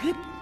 嘿。